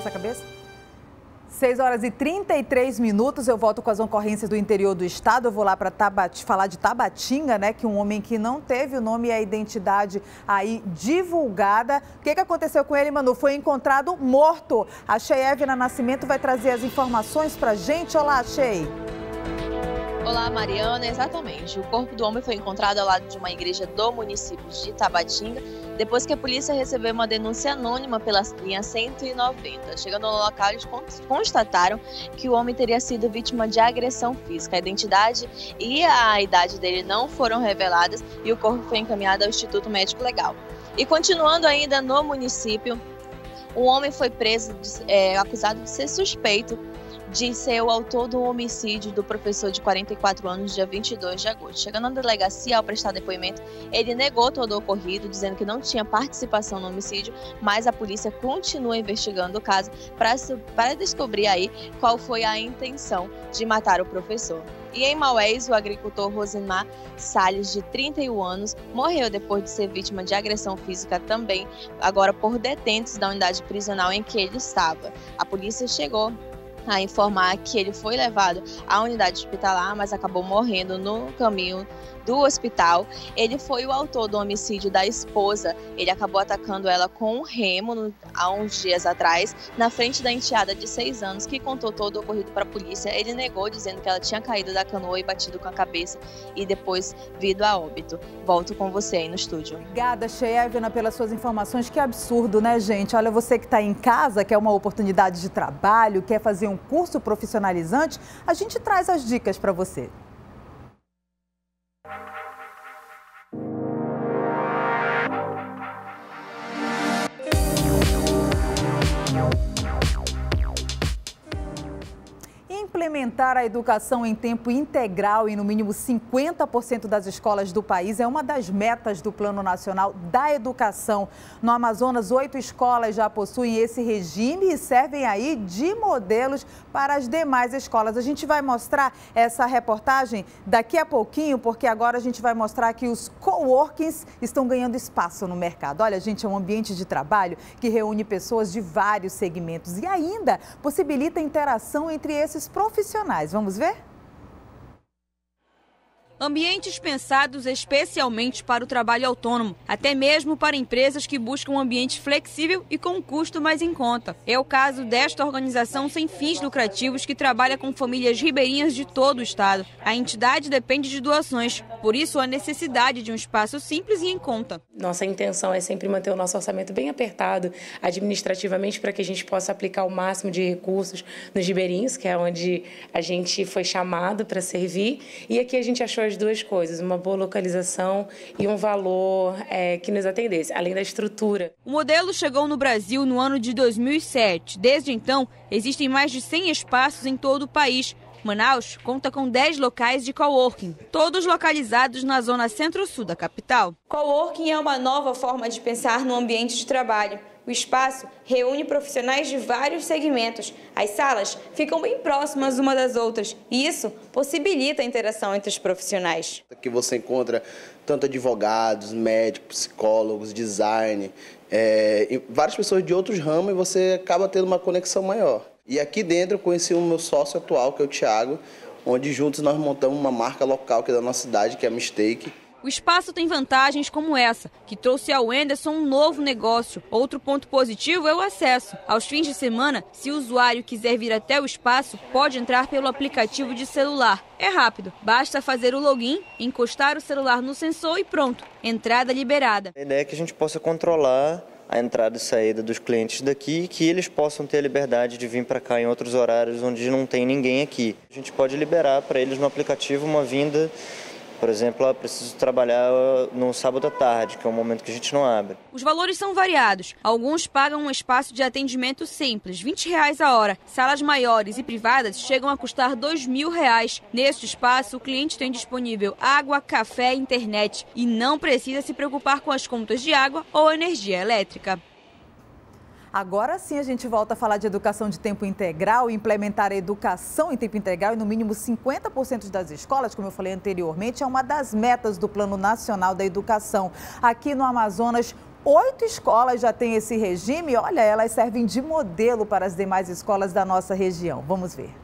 essa cabeça? 6 horas e 33 minutos, eu volto com as ocorrências do interior do estado. Eu vou lá para falar de Tabatinga, né? Que um homem que não teve o nome e a identidade aí divulgada. O que, que aconteceu com ele, Manu? Foi encontrado morto. A Cheyevna Nascimento vai trazer as informações para gente. Olá, Shey. Olá, Mariana. Exatamente. O corpo do homem foi encontrado ao lado de uma igreja do município de Tabatinga, depois que a polícia recebeu uma denúncia anônima pela linha 190. Chegando no local, eles constataram que o homem teria sido vítima de agressão física. A identidade e a idade dele não foram reveladas e o corpo foi encaminhado ao Instituto Médico Legal. E continuando ainda no município, um homem foi preso, é, acusado de ser suspeito de ser o autor do homicídio do professor de 44 anos, dia 22 de agosto. Chegando na delegacia ao prestar depoimento, ele negou todo o ocorrido, dizendo que não tinha participação no homicídio, mas a polícia continua investigando o caso para descobrir aí qual foi a intenção de matar o professor. E em Maués, o agricultor Rosimar Salles, de 31 anos, morreu depois de ser vítima de agressão física também, agora por detentos da unidade prisional em que ele estava. A polícia chegou a informar que ele foi levado à unidade hospitalar, mas acabou morrendo no caminho do hospital. Ele foi o autor do homicídio da esposa. Ele acabou atacando ela com um remo no, há uns dias atrás, na frente da enteada de seis anos, que contou todo o ocorrido para a polícia. Ele negou, dizendo que ela tinha caído da canoa e batido com a cabeça e depois vindo a óbito. Volto com você aí no estúdio. Obrigada, Cheyevna, pelas suas informações. Que absurdo, né, gente? Olha, você que está em casa, quer uma oportunidade de trabalho, quer fazer um curso profissionalizante, a gente traz as dicas para você. Implementar a educação em tempo integral em no mínimo 50% das escolas do país é uma das metas do Plano Nacional da Educação. No Amazonas, oito escolas já possuem esse regime e servem aí de modelos para as demais escolas. A gente vai mostrar essa reportagem daqui a pouquinho, porque agora a gente vai mostrar que os coworkings estão ganhando espaço no mercado. Olha, gente, é um ambiente de trabalho que reúne pessoas de vários segmentos e ainda possibilita interação entre esses profissionais profissionais. Vamos ver? Ambientes pensados especialmente para o trabalho autônomo, até mesmo para empresas que buscam um ambiente flexível e com um custo mais em conta. É o caso desta organização sem fins lucrativos que trabalha com famílias ribeirinhas de todo o estado. A entidade depende de doações, por isso a necessidade de um espaço simples e em conta. Nossa intenção é sempre manter o nosso orçamento bem apertado administrativamente para que a gente possa aplicar o máximo de recursos nos ribeirinhos, que é onde a gente foi chamado para servir, e aqui a gente achou as duas coisas, uma boa localização e um valor é, que nos atendesse, além da estrutura. O modelo chegou no Brasil no ano de 2007. Desde então, existem mais de 100 espaços em todo o país. Manaus conta com 10 locais de coworking, todos localizados na zona centro-sul da capital. Coworking é uma nova forma de pensar no ambiente de trabalho o espaço reúne profissionais de vários segmentos. As salas ficam bem próximas uma das outras e isso possibilita a interação entre os profissionais. Aqui você encontra tanto advogados, médicos, psicólogos, design, é, várias pessoas de outros ramos e você acaba tendo uma conexão maior. E aqui dentro eu conheci o meu sócio atual, que é o Thiago, onde juntos nós montamos uma marca local que é da nossa cidade, que é a Mistake. O espaço tem vantagens como essa, que trouxe ao Anderson um novo negócio. Outro ponto positivo é o acesso. Aos fins de semana, se o usuário quiser vir até o espaço, pode entrar pelo aplicativo de celular. É rápido, basta fazer o login, encostar o celular no sensor e pronto, entrada liberada. A ideia é que a gente possa controlar a entrada e saída dos clientes daqui que eles possam ter a liberdade de vir para cá em outros horários onde não tem ninguém aqui. A gente pode liberar para eles no aplicativo uma vinda por exemplo, eu preciso trabalhar no sábado à tarde, que é um momento que a gente não abre. Os valores são variados. Alguns pagam um espaço de atendimento simples, 20 reais a hora. Salas maiores e privadas chegam a custar 2 mil reais. Neste espaço, o cliente tem disponível água, café e internet e não precisa se preocupar com as contas de água ou energia elétrica. Agora sim a gente volta a falar de educação de tempo integral, implementar a educação em tempo integral em no mínimo 50% das escolas, como eu falei anteriormente, é uma das metas do Plano Nacional da Educação. Aqui no Amazonas, Oito escolas já têm esse regime. Olha, elas servem de modelo para as demais escolas da nossa região. Vamos ver.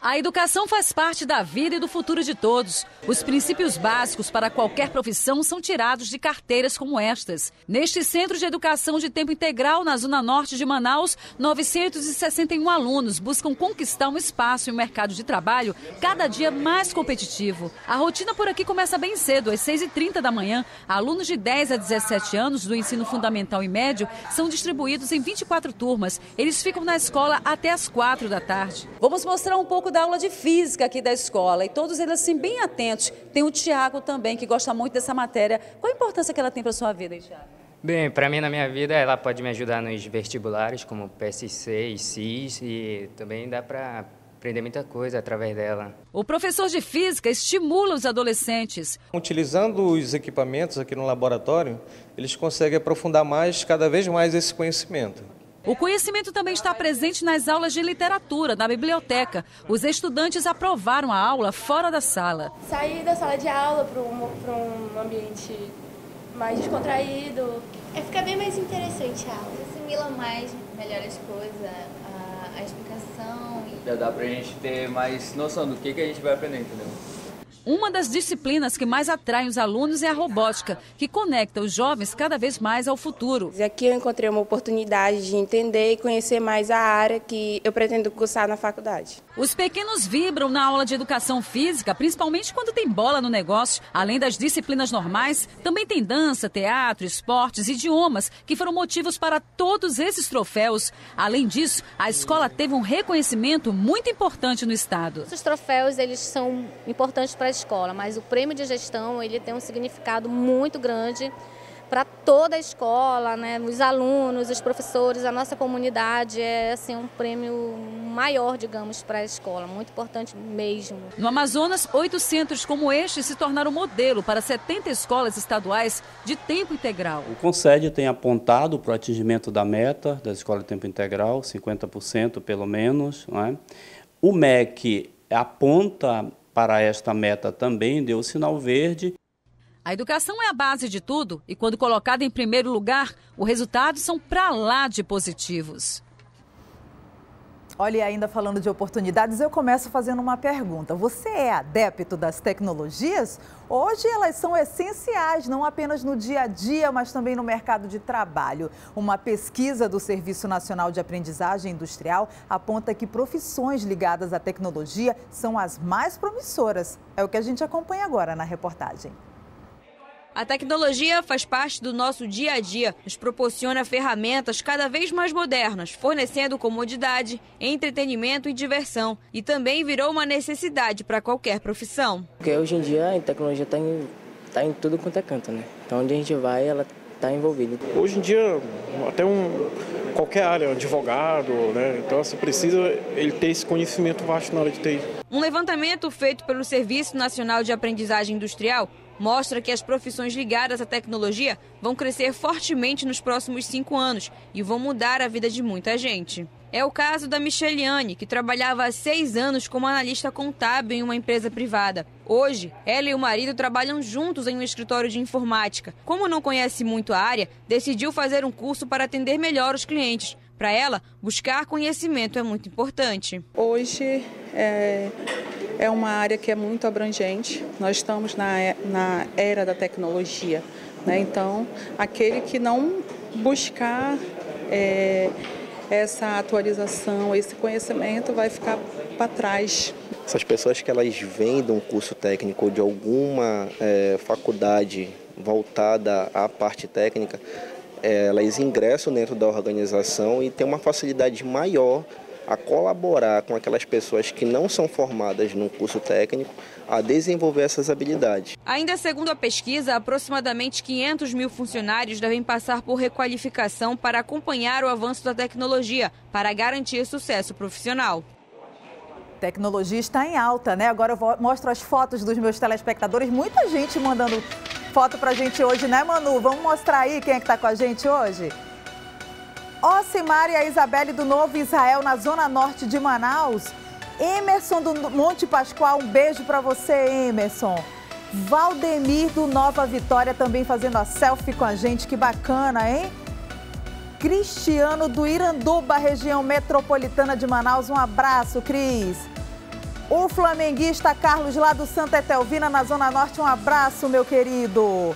A educação faz parte da vida e do futuro de todos. Os princípios básicos para qualquer profissão são tirados de carteiras como estas. Neste Centro de Educação de Tempo Integral, na Zona Norte de Manaus, 961 alunos buscam conquistar um espaço em um mercado de trabalho cada dia mais competitivo. A rotina por aqui começa bem cedo, às 6h30 da manhã. Alunos de 10 a 17 anos do ensino fundamental e médio são distribuídos em 24 turmas. Eles ficam na escola até às 4 da tarde. Vamos mostrar um pouco da aula de física aqui da escola e todos eles assim bem atentos. Tem o Tiago também que gosta muito dessa matéria. Qual a importância que ela tem para sua vida, Tiago? Bem, para mim na minha vida ela pode me ajudar nos vestibulares como PSC e CIS e também dá para aprender muita coisa através dela. O professor de física estimula os adolescentes. Utilizando os equipamentos aqui no laboratório, eles conseguem aprofundar mais, cada vez mais esse conhecimento. O conhecimento também está presente nas aulas de literatura, na biblioteca. Os estudantes aprovaram a aula fora da sala. Sair da sala de aula para um, um ambiente mais descontraído. É ficar bem mais interessante a aula. Assimila mais, melhor as coisas, a, a explicação. E... Já dá para a gente ter mais noção do que, que a gente vai aprender, entendeu? Uma das disciplinas que mais atraem os alunos é a robótica, que conecta os jovens cada vez mais ao futuro. E aqui eu encontrei uma oportunidade de entender e conhecer mais a área que eu pretendo cursar na faculdade. Os pequenos vibram na aula de educação física, principalmente quando tem bola no negócio. Além das disciplinas normais, também tem dança, teatro, esportes, idiomas, que foram motivos para todos esses troféus. Além disso, a escola teve um reconhecimento muito importante no estado. Esses troféus eles são importantes para a escola, mas o prêmio de gestão ele tem um significado muito grande para toda a escola, né? os alunos, os professores, a nossa comunidade. É assim, um prêmio maior, digamos, para a escola, muito importante mesmo. No Amazonas, oito centros como este se tornaram modelo para 70 escolas estaduais de tempo integral. O Concede tem apontado para o atingimento da meta da escola de tempo integral, 50% pelo menos. Não é? O MEC aponta para esta meta também deu sinal verde. A educação é a base de tudo e, quando colocada em primeiro lugar, os resultados são para lá de positivos. Olha, ainda falando de oportunidades, eu começo fazendo uma pergunta. Você é adepto das tecnologias? Hoje elas são essenciais, não apenas no dia a dia, mas também no mercado de trabalho. Uma pesquisa do Serviço Nacional de Aprendizagem Industrial aponta que profissões ligadas à tecnologia são as mais promissoras. É o que a gente acompanha agora na reportagem. A tecnologia faz parte do nosso dia a dia, nos proporciona ferramentas cada vez mais modernas, fornecendo comodidade, entretenimento e diversão. E também virou uma necessidade para qualquer profissão. Porque hoje em dia a tecnologia está em, tá em tudo quanto é canto, né? Então onde a gente vai, ela está envolvida. Hoje em dia, até um qualquer área, advogado, né? Então você precisa ele ter esse conhecimento vasto na hora de TI. Um levantamento feito pelo Serviço Nacional de Aprendizagem Industrial mostra que as profissões ligadas à tecnologia vão crescer fortemente nos próximos cinco anos e vão mudar a vida de muita gente. É o caso da Micheliane, que trabalhava há seis anos como analista contábil em uma empresa privada. Hoje, ela e o marido trabalham juntos em um escritório de informática. Como não conhece muito a área, decidiu fazer um curso para atender melhor os clientes. Para ela, buscar conhecimento é muito importante. Hoje, é, é uma área que é muito abrangente. Nós estamos na, na era da tecnologia. Né? Então, aquele que não buscar é, essa atualização, esse conhecimento, vai ficar para trás. Essas pessoas que elas vêm de um curso técnico de alguma é, faculdade voltada à parte técnica, é, elas ingressam dentro da organização e têm uma facilidade maior a colaborar com aquelas pessoas que não são formadas num curso técnico a desenvolver essas habilidades. Ainda segundo a pesquisa, aproximadamente 500 mil funcionários devem passar por requalificação para acompanhar o avanço da tecnologia, para garantir sucesso profissional. Tecnologia está em alta, né? Agora eu mostro as fotos dos meus telespectadores. Muita gente mandando foto pra gente hoje, né, Manu? Vamos mostrar aí quem é que tá com a gente hoje? Ocimar e a Isabelle do Novo Israel, na zona norte de Manaus. Emerson do Monte Pascoal, um beijo para você, Emerson. Valdemir do Nova Vitória também fazendo a selfie com a gente, que bacana, hein? Cristiano do Iranduba, região metropolitana de Manaus. Um abraço, Cris. O flamenguista Carlos lá do Santa Etelvina, na Zona Norte. Um abraço, meu querido.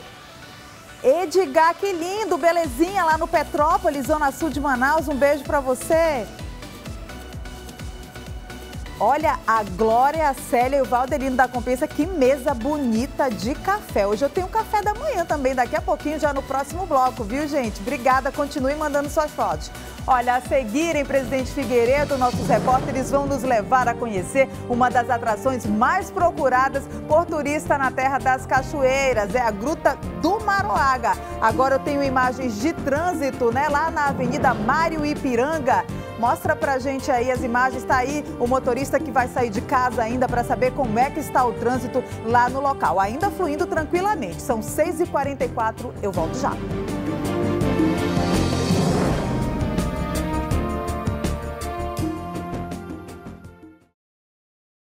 Edgar, que lindo, belezinha lá no Petrópolis, Zona Sul de Manaus. Um beijo para você. Olha, a Glória, a Célia e o Valdelino da Compensa, que mesa bonita de café. Hoje eu tenho café da manhã também, daqui a pouquinho, já no próximo bloco, viu, gente? Obrigada, continue mandando suas fotos. Olha, a seguir em Presidente Figueiredo, nossos repórteres vão nos levar a conhecer uma das atrações mais procuradas por turista na Terra das Cachoeiras, é a Gruta do Maroaga. Agora eu tenho imagens de trânsito, né, lá na Avenida Mário Ipiranga. Mostra pra gente aí as imagens, tá aí o motorista que vai sair de casa ainda para saber como é que está o trânsito lá no local. Ainda fluindo tranquilamente. São 6h44, eu volto já.